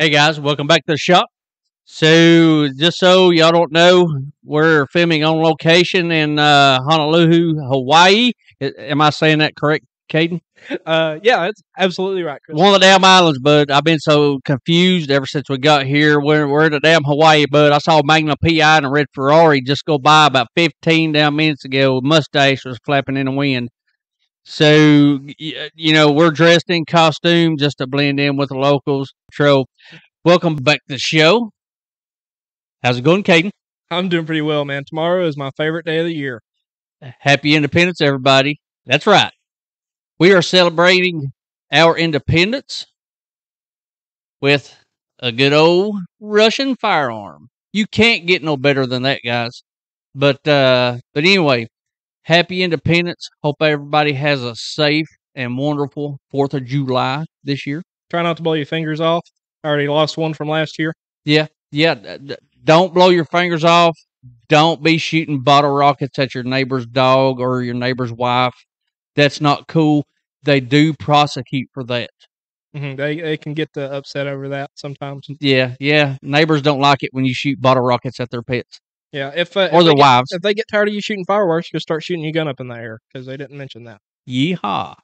Hey guys, welcome back to the shop. So, just so y'all don't know, we're filming on location in uh, Honolulu, Hawaii. I- Am I saying that correct, Caden? Uh, yeah, that's absolutely right, Chris. One of the damn islands, bud. I've been so confused ever since we got here. We're, we're in the damn Hawaii, bud. I saw Magnum PI and a red Ferrari just go by about 15 damn minutes ago. Mustache was flapping in the wind. So, you know, we're dressed in costume just to blend in with the locals. So, welcome back to the show. How's it going, Caden? I'm doing pretty well, man. Tomorrow is my favorite day of the year. Happy Independence, everybody. That's right. We are celebrating our independence with a good old Russian firearm. You can't get no better than that, guys. But uh but anyway, happy independence. Hope everybody has a safe and wonderful 4th of July this year. Try not to blow your fingers off. I already lost one from last year. Yeah, yeah. Don't blow your fingers off. Don't be shooting bottle rockets at your neighbor's dog or your neighbor's wife. That's not cool. They do prosecute for that. hmm They they can get the upset over that sometimes. Yeah, yeah. Neighbors don't like it when you shoot bottle rockets at their pets Yeah, if uh, or if their get, wives. if they get tired of you shooting fireworks, you'll start shooting your gun up in the air because they didn't mention that. Yeehaw.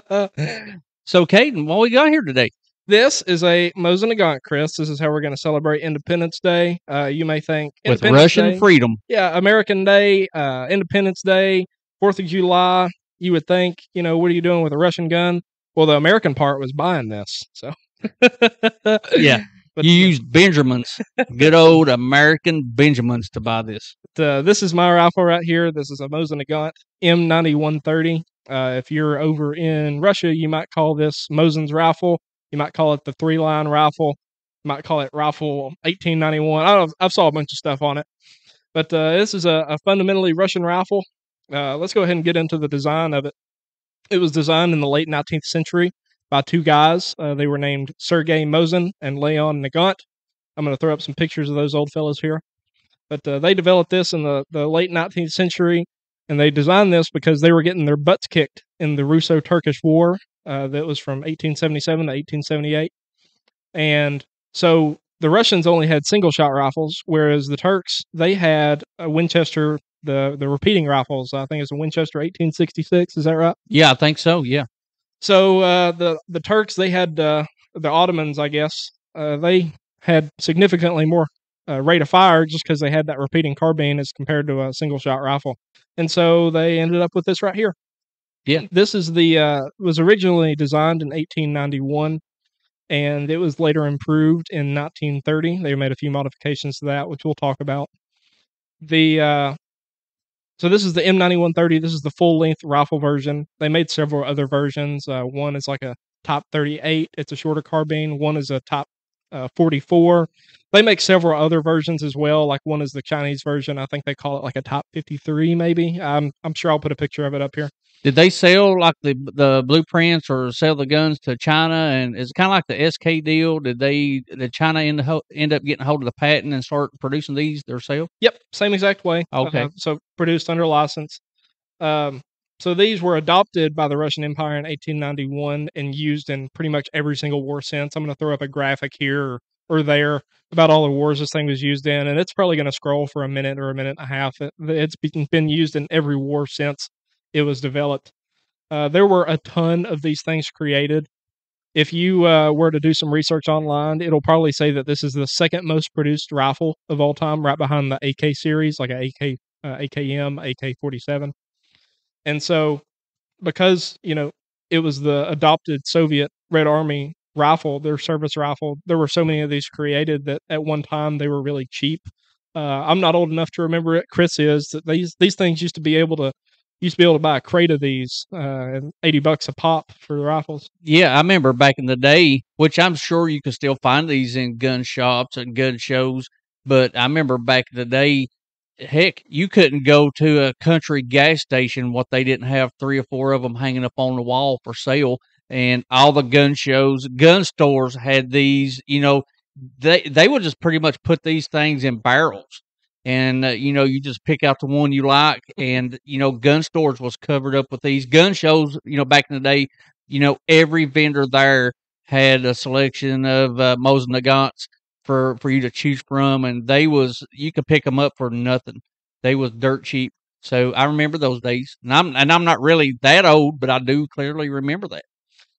So, Caden, what we got here today? this is a Mosin Nagant, Chris. This is how we're going to celebrate Independence Day. Uh, you may think With Russian Day- freedom. yeah, American Day, uh, Independence Day, Fourth of July. You would think, you know, what are you doing with a Russian gun? Well, the American part was buying this, so Yeah. But you used Benjamins, good old American Benjamins to buy this. uh, this is my rifle right here. This is a Mosin Nagant M9130. Uh, if you're over in Russia, you might call this Mosin's rifle. You might call it the three line rifle. You might call it rifle 1891. I don't. I've saw a bunch of stuff on it, but uh, this is a, a fundamentally Russian rifle. Uh, let's go ahead and get into the design of it. It was designed in the late 19th century by two guys. Uh, they were named Sergei Mosin and Leon Nagant. I'm going to throw up some pictures of those old fellows here. But uh, they developed this in the, the late 19th century, and they designed this because they were getting their butts kicked in the Russo Turkish War uh, that was from 1877 to 1878. And so the Russians only had single shot rifles, whereas the Turks, they had a Winchester, the, the repeating rifles. I think it's a Winchester 1866. Is that right? Yeah, I think so. Yeah. So uh, the the Turks they had uh, the Ottomans, I guess, uh, they had significantly more uh, rate of fire just because they had that repeating carbine as compared to a single shot rifle, and so they ended up with this right here. Yeah. this is the uh, was originally designed in 1891, and it was later improved in 1930. They made a few modifications to that, which we'll talk about. The uh, so this is the M9130. This is the full length rifle version. They made several other versions. Uh, one is like a top 38. It's a shorter carbine. One is a top uh, 44. They make several other versions as well. Like one is the Chinese version. I think they call it like a top 53, maybe. I'm I'm sure I'll put a picture of it up here. Did they sell like the the blueprints or sell the guns to China? And it's kind of like the SK deal. Did they did China end, ho- end up getting hold of the patent and start producing these themselves? Yep, same exact way. Okay. Uh, so produced under license. Um, so these were adopted by the Russian Empire in 1891 and used in pretty much every single war since. I'm going to throw up a graphic here or, there about all the wars this thing was used in, and it's probably going to scroll for a minute or a minute and a half. It, it's been, been used in every war since it was developed. Uh, there were a ton of these things created. If you uh, were to do some research online, it'll probably say that this is the second most produced rifle of all time, right behind the AK series, like a AK, uh, AKM, AK 47. And so, because, you know, it was the adopted Soviet Red Army rifle, their service rifle, there were so many of these created that at one time they were really cheap. Uh, I'm not old enough to remember it. Chris is that these these things used to be able to used to be able to buy a crate of these, uh, eighty bucks a pop for the rifles. Yeah, I remember back in the day, which I'm sure you can still find these in gun shops and gun shows. But I remember back in the day, heck, you couldn't go to a country gas station what they didn't have three or four of them hanging up on the wall for sale. And all the gun shows, gun stores had these. You know, they they would just pretty much put these things in barrels. And uh, you know, you just pick out the one you like, and you know, gun stores was covered up with these gun shows. You know, back in the day, you know, every vendor there had a selection of uh, Mosin Nagants for for you to choose from, and they was you could pick them up for nothing. They was dirt cheap. So I remember those days, and I'm and I'm not really that old, but I do clearly remember that.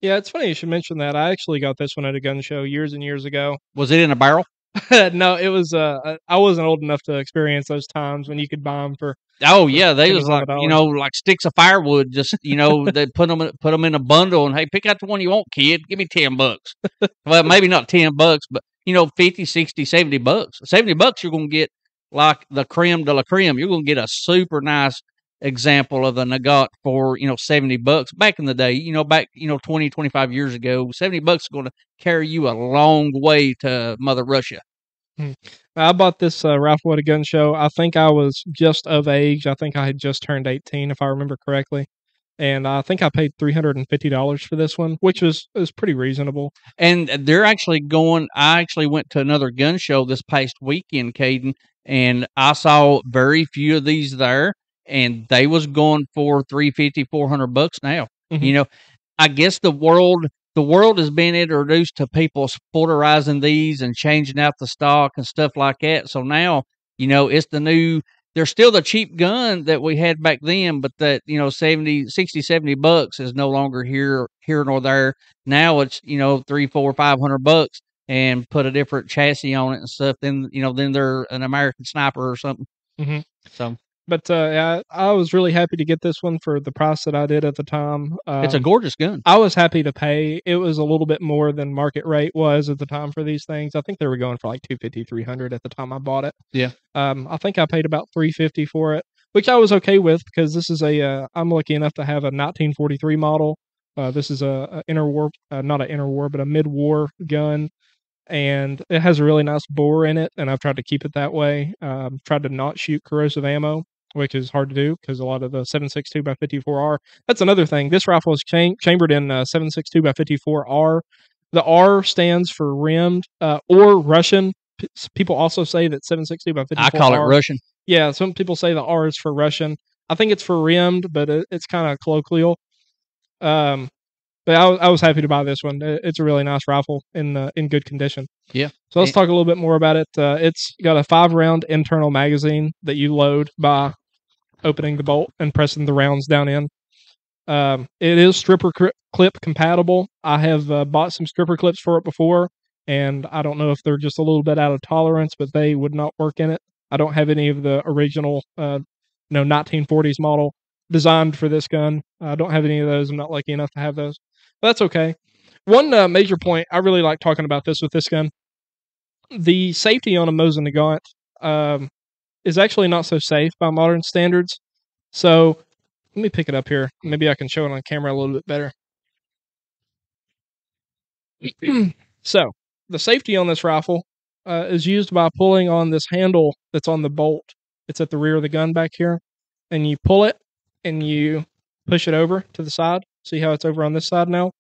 Yeah, it's funny you should mention that. I actually got this one at a gun show years and years ago. Was it in a barrel? no, it was. Uh, I wasn't old enough to experience those times when you could buy them for. Oh yeah, they was like you know like sticks of firewood. Just you know they put them put them in a bundle and hey, pick out the one you want, kid. Give me ten bucks. well, maybe not ten bucks, but you know 50, 60, 70 bucks. Seventy bucks, you're gonna get like the creme de la creme. You're gonna get a super nice example of the Nagant for you know 70 bucks back in the day you know back you know 20 25 years ago 70 bucks is going to carry you a long way to mother russia I bought this uh, at a gun show. I think I was just of age. I think I had just turned 18, if I remember correctly. And I think I paid $350 for this one, which was, was pretty reasonable. and they're actually going i actually went to another gun show this past weekend caden and i saw very few of these there and they was going for 350 400 bucks now Mhm. you know i guess the world the world has been introduced to people sporterizing these and changing out the stock and stuff like that so now you know it's the new they're still the cheap gun that we had back then but that you know 70 60 70 bucks is no longer here here nor there now it's you know three four five hundred bucks and put a different chassis on it and stuff then you know then they're an american sniper or something Mhm. so But uh, yeah, I was really happy to get this one for the price that I did at the time. Um, it's a gorgeous gun I was happy to pay. It was a little bit more than market rate was at the time for these things. I think they were going for like 250 300 at the time I bought it. Yeah. Um I think I paid about 350 for it, which I was okay with because this is a uh, I'm lucky enough to have a 1943 model. Uh, this is a, a interwar uh, not an interwar but a mid-war gun and it has a really nice bore in it and I've tried to keep it that way. Um tried to not shoot corrosive ammo which is hard to do because a lot of the 762 by 54R. That's another thing. This rifle is cham- chambered in uh, 762 by 54R. The R stands for rimmed uh, or Russian. P- people also say that 762 by 54R. i call it russian Yeah, some people say the R is for Russian. I think it's for rimmed, but it, it's kind of colloquial. Um, but I, was- I was happy to buy this one. It's a really nice rifle in uh, in good condition. Yeah. So let's And- talk a little bit more about it. Uh, it's got a five round internal magazine that you load by opening the bolt and pressing the rounds down in. Um, it is stripper cri- clip compatible. I have uh, bought some stripper clips for it before, and I don't know if they're just a little bit out of tolerance, but they would not work in it. I don't have any of the original, uh, you know, 1940s model designed for this gun. I don't have any of those. I'm not lucky enough to have those. But that's okay. One uh, major point I really like talking about this with this gun. The safety on a Mosin Nagant um, is actually not so safe by modern standards. So let me pick it up here. Maybe I can show it on camera a little bit better. so the safety on this rifle uh, is used by pulling on this handle that's on the bolt. It's at the rear of the gun back here, and you pull it and you push it over to the side. See how it's over on this side now?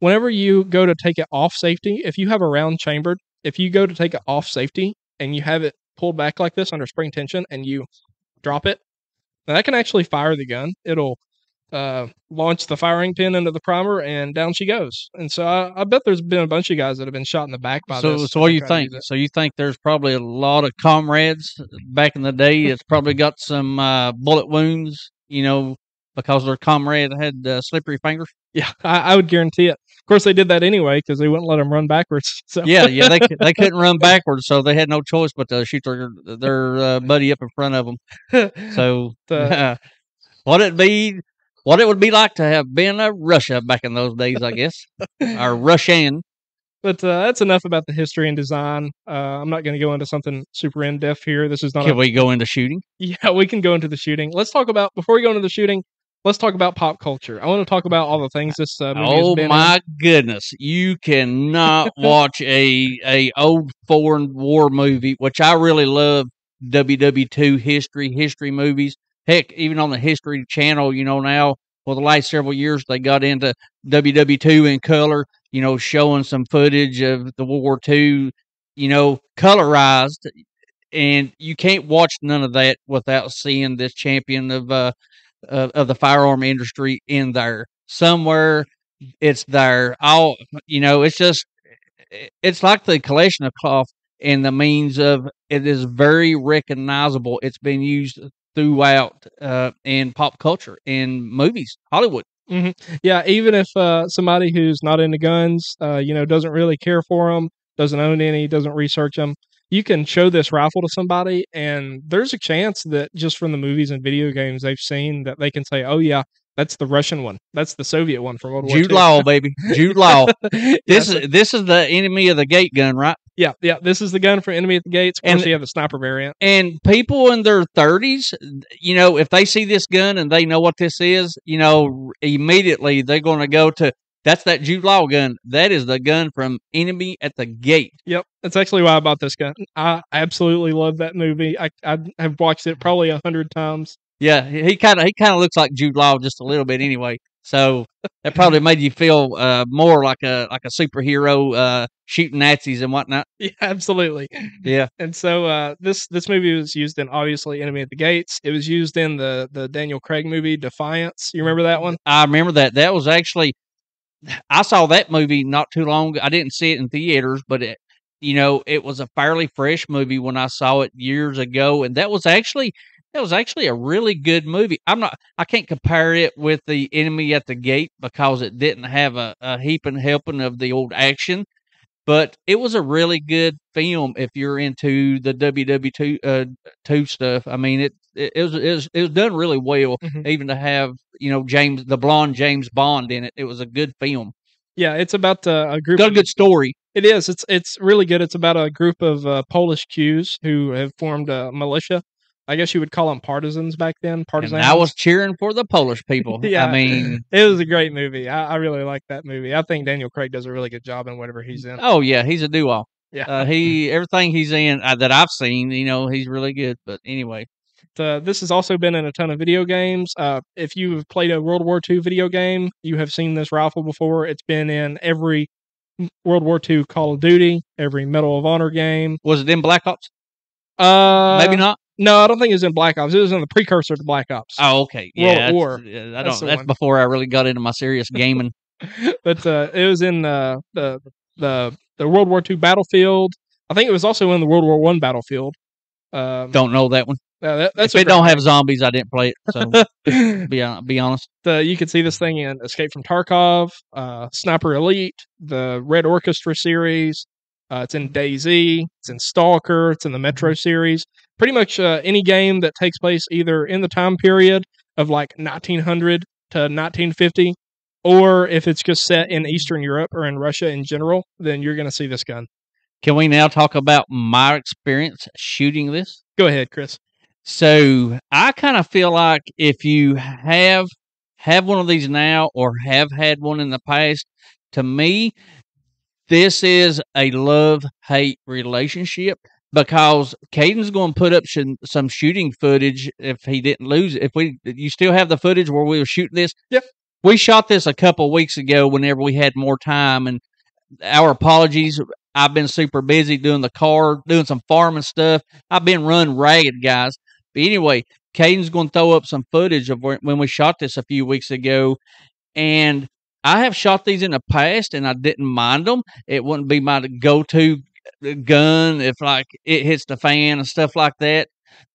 Whenever you go to take it off safety, if you have a round chambered, if you go to take it off safety and you have it pulled back like this under spring tension and you drop it, now that can actually fire the gun. It'll uh, launch the firing pin into the primer and down she goes. And so I, I bet there's been a bunch of guys that have been shot in the back by so this. so what do you think so you think there's probably a lot of comrades back in the day that's probably got some uh, bullet wounds you know because their comrade had uh, slippery fingers Yeah, I, I would guarantee it. Of course, they did that anyway because they wouldn't let them run backwards. So yeah, yeah, they they couldn't run backwards, so they had no choice but to shoot their their uh, buddy up in front of them. So, what it be, what it would be like to have been a Russia back in those days, I guess, or Russian. But uh, that's enough about the history and design. Uh, I'm not going to go into something super in depth here. This is not. Can A, we go into shooting? yeah, we can go into the shooting. Let's talk about before we go into the shooting. Let's talk about pop culture. I want to talk about all the things this uh, movie has Oh been in. my goodness! You cannot watch a a old foreign war movie, which I really love. WW2 history history movies. Heck, even on the History Channel, you know now for the last several years they got into WW2 in color. You know, showing some footage of the World War II. You know, colorized, and you can't watch none of that without seeing this champion of uh of, of the firearm industry in there somewhere it's there. All you know, it's just it's like the Kalashnikov in the means of it is very recognizable. It's been used throughout uh, in pop culture, in movies, Hollywood. Yeah, even if uh, somebody who's not into guns, uh, you know, doesn't really care for them, doesn't own any, doesn't research them, you can show this rifle to somebody, and there's a chance that just from the movies and video games they've seen that they can say, "Oh yeah, that's the Russian one, that's the Soviet one from World War Jude II." Law, baby, Jude Law. This is this is the enemy of the gate gun, right? yeah, yeah. This is the gun for Enemy at the Gates. Of And- course, you have the sniper variant. and people in their 30s you know if they see this gun and they know what this is you know immediately they're going to go to that's that jude law gun that is the gun from enemy at the gate Yep, that's actually why I bought this gun. I absolutely love that movie. I I have watched it probably a hundred times. yeah he kind of he kind of looks like jude law just a little bit anyway so that probably made you feel uh, more like a like a superhero uh, shooting nazis and whatnot Yeah, absolutely. yeah And so uh, this this movie was used in obviously Enemy at the Gates. It was used in the the Daniel Craig movie Defiance. You remember that one? I remember that. That was actually I saw that movie not too long. I didn't see it in theaters, but it, you know, it was a fairly fresh movie when I saw it years ago, and that was actually that was actually a really good movie. I'm not I can't compare it with the Enemy at the Gate because it didn't have a, a heaping helping of the old action. But it was a really good film if you're into the WW two uh, two stuff. I mean, it, it it was it was it was done really well Mhm. even to have you know James the blonde James Bond in it. It was a good film. Yeah, it's about uh, a group. Got a of- good story. It is. It's it's really good. It's about a group of uh, Polish Jews who have formed a militia. I guess you would call them partisans back then. And I was cheering for the Polish people. Yeah. I mean, It was a great movie. I, I really like that movie. I think Daniel Craig does a really good job in whatever he's in. oh yeah, he's a do all. Yeah. Uh, he everything he's in uh, that I've seen, you know, he's really good. But anyway, Uh, this has also been in a ton of video games. Uh, if you have played a World War II video game, you have seen this rifle before. It's been in every World War II Call of Duty, every Medal of Honor game. was it in Black Ops? Uh, Maybe not. No, I don't think it was in Black Ops. It was in the precursor to Black Ops. Oh, okay. World Yeah, that's- War. yeah, I That's don't. That's one. before I really got into my serious gaming. but uh, it was in uh, the the the World War II battlefield. I think it was also in the World War One battlefield. Um, don't know that one. uh, that, that's if it don't have zombies, I didn't play it. So be be honest. the, you can see this thing in Escape from Tarkov, uh, Sniper Elite, the Red Orchestra series. Uh, it's in DayZ. It's in Stalker. It's in the Metro series. Pretty much uh, any game that takes place either in the time period of like 1900 to 1950, or if it's just set in Eastern Europe or in Russia in general, then you're going to see this gun. Can we now talk about my experience shooting this? Go ahead, Chris. So I kind of feel like if you have have one of these now or have had one in the past, to me, this is a love hate relationship because Caden's going to put up some shooting footage if he didn't lose it. If we, you still have the footage where we were shooting this. Yep. We shot this a couple weeks ago whenever we had more time, and our apologies. I've been super busy doing the car, doing some farming stuff. I've been run ragged, guys. But anyway, Caden's going to throw up some footage of when we shot this a few weeks ago, and I have shot these in the past, and I didn't mind them. It wouldn't be my go-to uh, gun if like it hits the fan and stuff like that.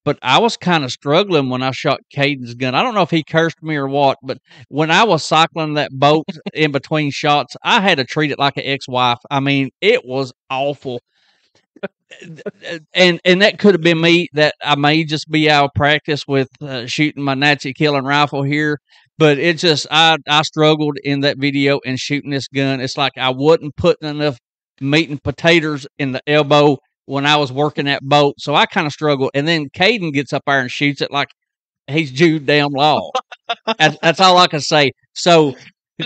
But I was kind of struggling when I shot Caden's gun. I don't know if he cursed me or what, but when I was cycling that boat in between shots, I had to treat it like an ex-wife. I mean, it was awful and and that could have been me that I may just be out of practice with uh, shooting my Nazi killing rifle here, but it just I I struggled in that video and shooting this gun. It's like I wasn't putting enough meat and potatoes in the elbow when I was working that boat, so I kind of struggled. And then Caden gets up there and shoots it like he's Jude damn law. that's, that's all I can say. So.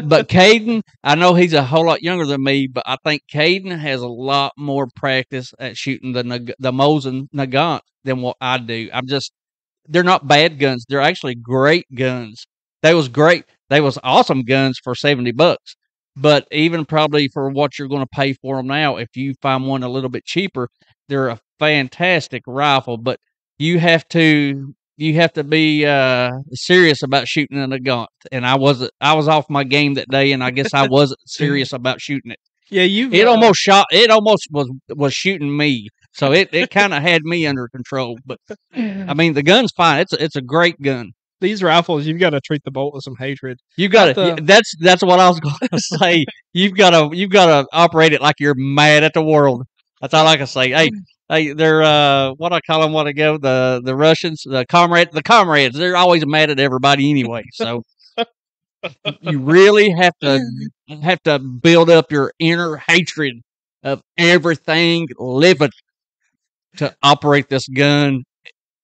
But Caden, I know he's a whole lot younger than me, but I think Caden has a lot more practice at shooting the the Mosin Nagant than what I do. I'm just they're not bad guns. They're actually great guns. They was great. They was awesome guns for 70 bucks. But even probably for what you're going to pay for them now, if you find one a little bit cheaper, they're a fantastic rifle. But you have to you have to be uh, serious about shooting in a gun. And I wasn't. I was off my game that day, and I guess I wasn't serious about shooting it. Yeah, you. It almost shot. It almost was was shooting me. So it, it kind of had me under control. But I mean, the gun's fine. It's a, it's a great gun. These rifles, you've got to treat the bolt with some hatred. You've got to. the- That's that's what I was going to say. You've got to you've got to operate it like you're mad at the world. That's all I can say. Hey, hey, they're uh, what I call them. What go the the Russians, the comrade, the comrades. They're always mad at everybody anyway. So you really have to have to build up your inner hatred of everything living to operate this gun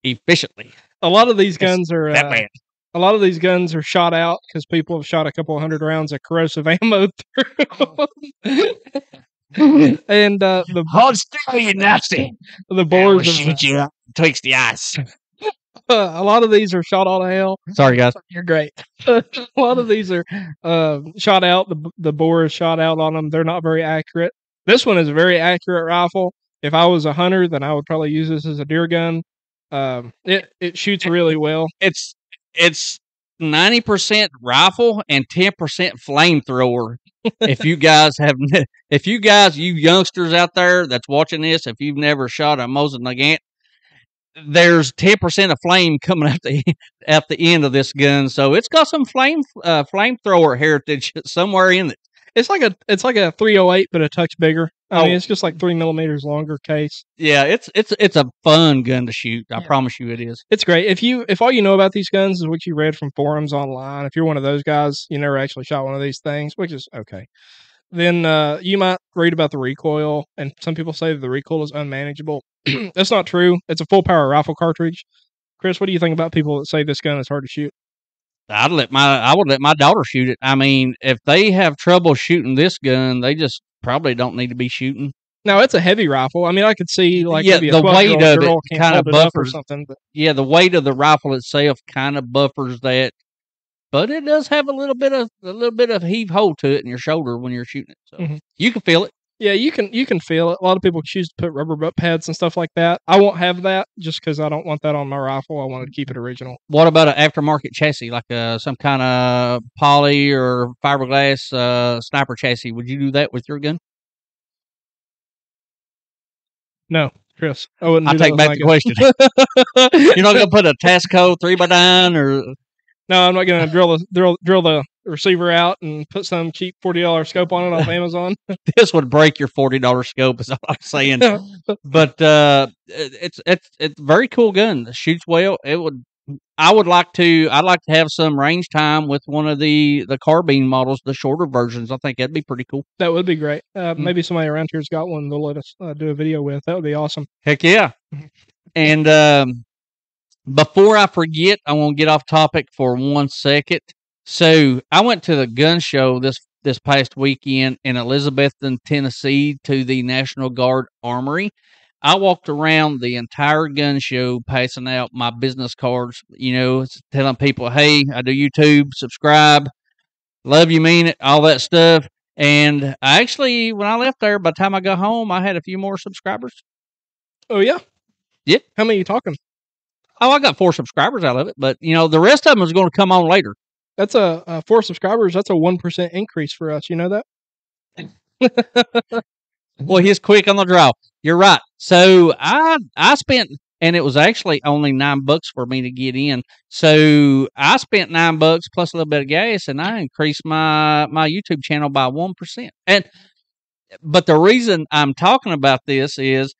efficiently. A lot of these guns are That uh, bad. a lot of these guns are shot out because people have shot a couple hundred rounds of corrosive ammo through. and uh, the Hold still, you nasty. the bores, of, shoot you up twixt the eyes. a lot of these are shot all to hell. Sorry, guys. You're great. a lot of these are uh, shot out. The the bore is shot out on them. They're not very accurate. This one is a very accurate rifle. If I was a hunter, then I would probably use this as a deer gun. Um, it it shoots really well. It's it's ninety percent rifle and ten percent flamethrower. if you guys have, if you guys, you youngsters out there that's watching this, if you've never shot a Mosin Nagant, there's ten percent of flame coming out the at the end of this gun, so it's got some flame uh, flamethrower heritage somewhere in it. It's like a it's like a 308, but a touch bigger. I mean, Oh. it's just like three millimeters longer case. Yeah, it's it's it's a fun gun to shoot. I Yeah. promise you, it is. It's great. If you if all you know about these guns is what you read from forums online, if you're one of those guys, you never actually shot one of these things, which is okay. Then uh, you might read about the recoil, and some people say that the recoil is unmanageable. That's not true. It's a full power rifle cartridge. Chris, what do you think about people that say this gun is hard to shoot? I'd let my I would let my daughter shoot it. I mean, if they have trouble shooting this gun, they just probably don't need to be shooting. Now it's a heavy rifle. I mean, I could see like Yeah, the 12 weight of it kinda hold it up or buffers. something. But Yeah, the weight of the rifle itself kind of buffers that, but it does have a little bit of a little bit of heave ho to it in your shoulder when you're shooting it. So Mhm. you can feel it. Yeah, you can you can feel it. A lot of people choose to put rubber butt pads and stuff like that. I won't have that just because I don't want that on my rifle. I wanted to keep it original. What about an aftermarket chassis, like uh, some kind of poly or fiberglass uh, sniper chassis? Would you do that with your gun? No, Chris. I wouldn't. I take back the question. You're not gonna put a Tasco three by nine or No, I'm not going to drill the drill drill the receiver out and put some cheap forty dollars scope on it off Amazon. this would break your forty dollar scope. Is all I'm saying. but uh, it's it's it's a very cool gun. It shoots well. It would. I would like to. I'd like to have some range time with one of the the carbine models, the shorter versions. I think that'd be pretty cool. that would be great. Uh, Mm. Maybe somebody around here's got one. They'll let us uh, do a video with. That would be awesome. Heck yeah! And um, before I forget, I want to get off topic for one second. So I went to the gun show this this past weekend in Elizabethton, Tennessee, to the National Guard Armory. I walked around the entire gun show passing out my business cards, you know, telling people, hey, I do YouTube, subscribe, love you, mean it, all that stuff. And I actually, when I left there, by the time I got home, I had a few more subscribers. Oh yeah. Yeah. How many you talking? Oh, I got four subscribers out of it, but you know, the rest of them is going to come on later. That's a uh, four subscribers. That's a one percent increase for us. You know that? Well, he's quick on the draw. You're right. So I I spent and it was actually only nine bucks for me to get in. So I spent nine bucks plus a little bit of gas, and I increased my my YouTube channel by one percent. And but the reason I'm talking about this is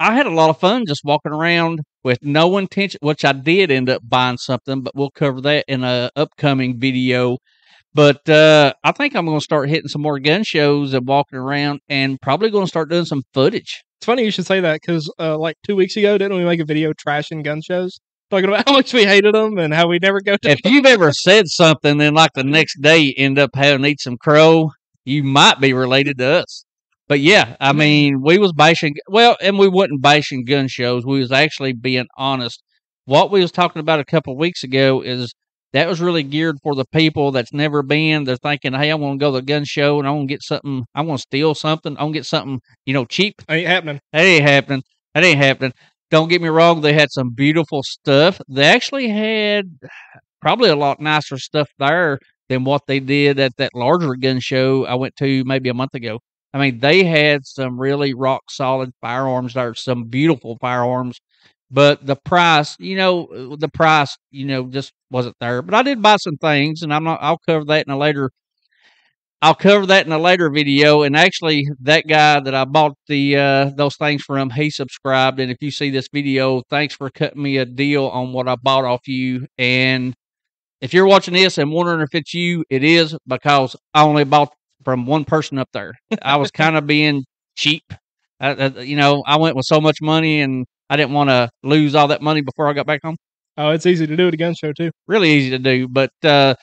I had a lot of fun just walking around with no intention, which I did end up buying something, but we'll cover that in a upcoming video. But uh, I think I'm going to start hitting some more gun shows and walking around, and probably going to start doing some footage. It's funny you should say that because uh, like two weeks ago, didn't we make a video trashing gun shows, talking about how much we hated them and how we never go to? If you've ever said something, then like the next day end up having to eat some crow, you might be related to us. But yeah, I mean, we was bashing. Well, and we wasn't bashing gun shows. We was actually being honest. What we was talking about a couple of weeks ago is that was really geared for the people that's never been. They're thinking, "Hey, I want to go to the gun show and I want to get something. I want to steal something. I want to get something, you know, cheap." Ain't happening. That ain't happening. That ain't happening. Don't get me wrong; they had some beautiful stuff. They actually had probably a lot nicer stuff there than what they did at that larger gun show I went to maybe a month ago. I mean, they had some really rock solid firearms there, some beautiful firearms, but the price, you know, the price, you know, just wasn't there. But I did buy some things, and I'm not. I'll cover that in a later. I'll cover that in a later video. And actually, that guy that I bought the uh, those things from, he subscribed. And if you see this video, thanks for cutting me a deal on what I bought off you. And if you're watching this and wondering if it's you, it is because I only bought from one person up there. I was kind of being cheap. Uh, uh, you know, I went with so much money and I didn't want to lose all that money before I got back home. Oh, it's easy to do at a gun show too. Really easy to do, but uh,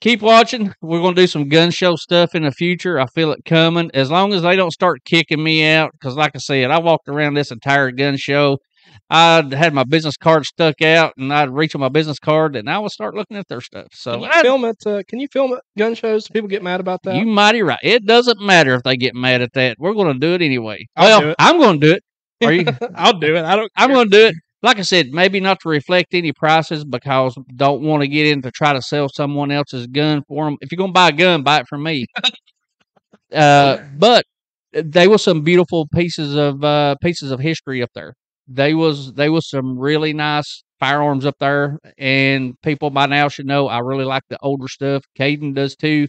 keep watching. We're going to do some gun show stuff in the future. I feel it coming. As long as they don't start kicking me out, because like I said, I walked around this entire gun show. I had my business card stuck out, and I'd reach on my business card, and I would start looking at their stuff. So Can you film it? Uh, can you film it? Gun shows? Do people get mad about that? you mighty right. It doesn't matter if they get mad at that. We're going to do it anyway. I'll well, it. I'm going to do it. Are you? I'll do it. I don't. I'm going to do it. Like I said, maybe not to reflect any prices because don't want to get in to try to sell someone else's gun for them. If you're going to buy a gun, buy it from me. uh, but they were some beautiful pieces of uh, pieces of history up there. They was they was some really nice firearms up there, and people by now should know I really like the older stuff. Caden does too.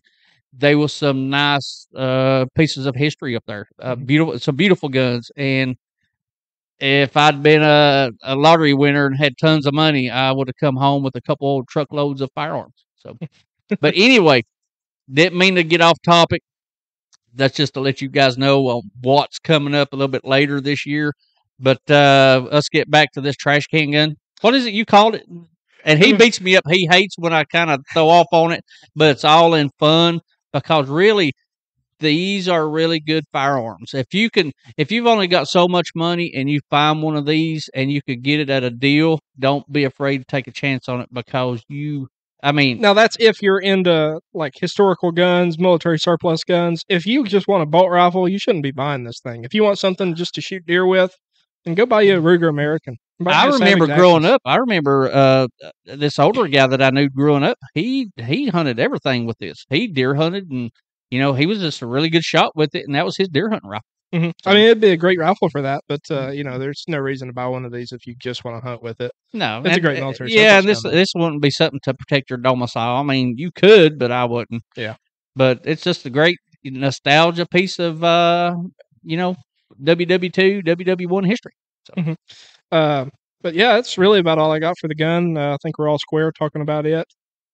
They was some nice uh, pieces of history up there. Uh, Mhm. beautiful, some beautiful guns, and if I'd been a, a lottery winner and had tons of money, I would have come home with a couple old truckloads of firearms. So, but anyway, didn't mean to get off topic. That's just to let you guys know uh, what's coming up a little bit later this year. But uh, let's get back to this trash can gun. What is it you called it? And he Mm. beats me up. He hates when I kind of throw off on it, but it's all in fun because really these are really good firearms. If you can, if you've only got so much money and you find one of these and you could get it at a deal, don't be afraid to take a chance on it because you, I mean, Now that's if you're into like historical guns, military surplus guns. If you just want a bolt rifle, you shouldn't be buying this thing. If you want something just to shoot deer with, then go buy you a Ruger American. I remember growing up. I remember uh, this older guy that I knew growing up. He he hunted everything with this. He deer hunted, and you know he was just a really good shot with it, and that was his deer hunting rifle. Mhm. I mean, it'd be a great rifle for that, but uh, you know, there's no reason to buy one of these if you just want to hunt with it. No, It's a great uh, military Yeah, and this this wouldn't be something to protect your domicile. I mean, you could, but I wouldn't. Yeah. but it's just a great nostalgia piece of uh, you know WW two, WW one history. Uh, but yeah, that's really about all I got for the gun. Uh, I think we're all square talking about it.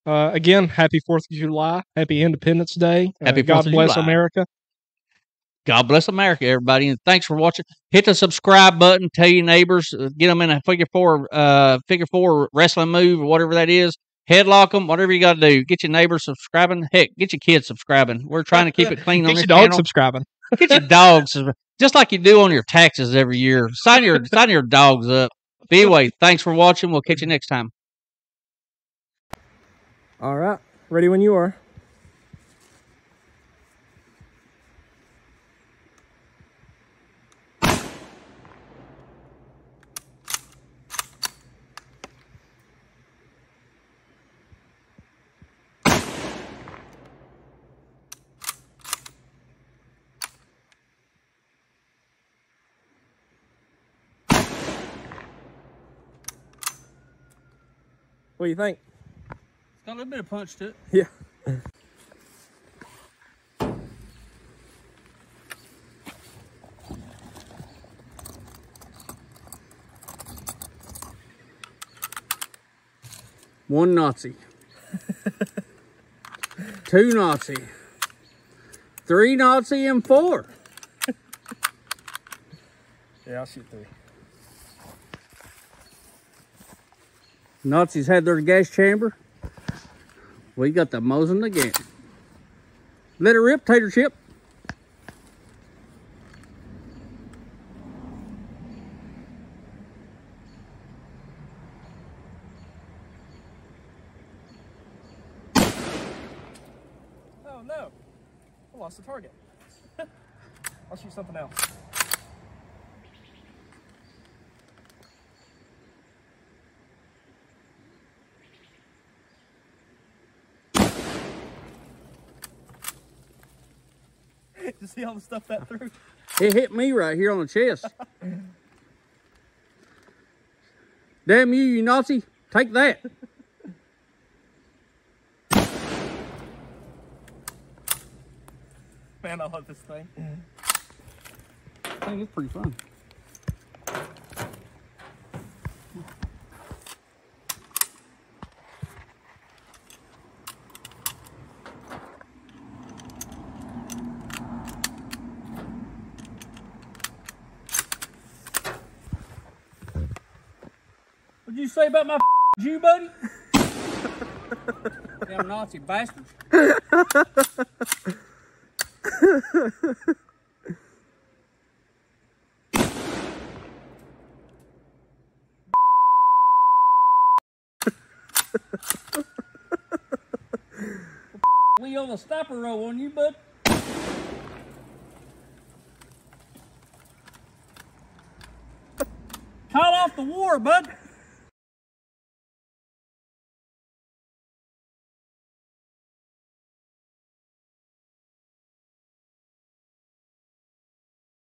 Uh, again, happy Fourth of July, happy Independence Day. Uh, Happy God of bless July. America. God bless America, everybody, and thanks for watching. Hit the subscribe button. Tell your neighbors. uh, Get them in a figure four, uh, figure four wrestling move or whatever that is. Headlock them. Whatever you got to do. Get your neighbors subscribing. Heck, get your kids subscribing. We're trying to keep it clean on this. Get this your dog channel. subscribing. Get your dogs, just like you do on your taxes every year. Sign your sign your dogs up. But anyway, thanks for watching. We'll catch you mm-hmm. next time. All right, ready when you are. What do you think? It's Got a little bit of punch to it. Yeah. One Nazi. Two Nazi. Three Nazi and four. Yeah, I'll shoot three. Nazis had their gas chamber. We got the Mosin again. Let it rip, tater chip. Oh no, I lost the target. I'll shoot something else. See all the stuff that threw. It hit me right here on the chest. Damn you, you Nazi. Take that. Man, I love this thing. I think it's pretty fun. You say about my Jew buddy? Damn Nazi bastard. We on the stopper row on you, bud. Call off the war, bud.